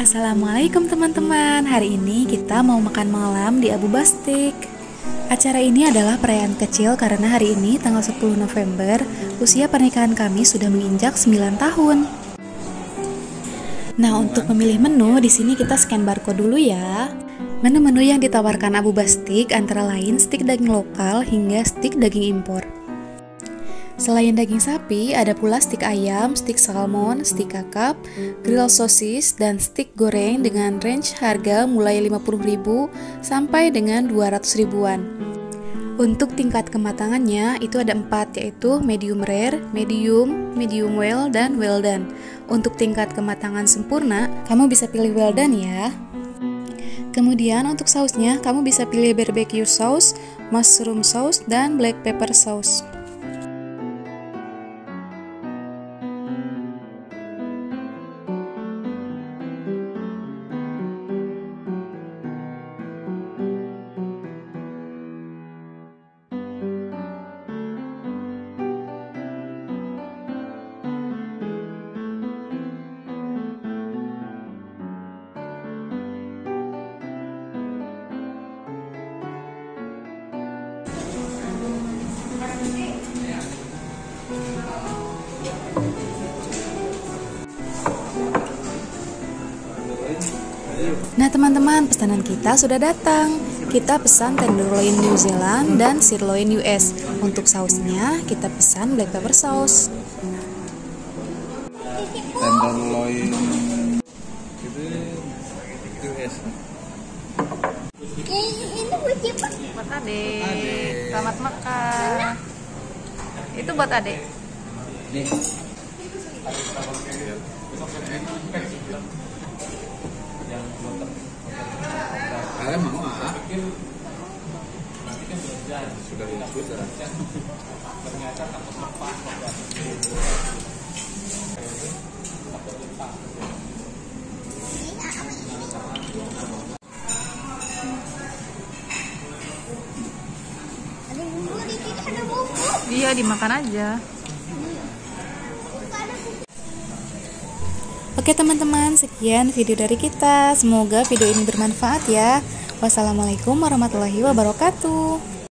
Assalamualaikum teman-teman. Hari ini kita mau makan malam di Abu Bastik. Acara ini adalah perayaan kecil karena hari ini tanggal 10 November Usia pernikahan kami sudah menginjak 9 tahun. Nah untuk memilih menu di sini kita scan barcode dulu ya. Menu-menu yang ditawarkan Abu Bastik antara lain stik daging lokal hingga stik daging impor Selain daging sapi, ada pula stik ayam, stik salmon, stik kakap, grill sosis, dan stik goreng dengan range harga mulai 50.000 sampai dengan 200 ribuan. Untuk tingkat kematangannya itu ada empat yaitu medium rare, medium, medium well, dan well done. Untuk tingkat kematangan sempurna, kamu bisa pilih well done ya. Kemudian untuk sausnya, kamu bisa pilih barbecue sauce, mushroom sauce, dan black pepper sauce. Nah teman-teman, pesanan kita sudah datang. Kita pesan tenderloin New Zealand dan sirloin US. Untuk sausnya, kita pesan black pepper sauce. Tenderloin itu US. Ini buat siapa? Buat adik. Selamat makan. Itu buat adik. Nih. Kalian mau ah? Sudah disebut sudah. Ada bumbu di sini ada bumbu. Iya, dimakan aja. Oke teman-teman, sekian video dari kita. Semoga video ini bermanfaat ya. Wassalamualaikum warahmatullahi wabarakatuh.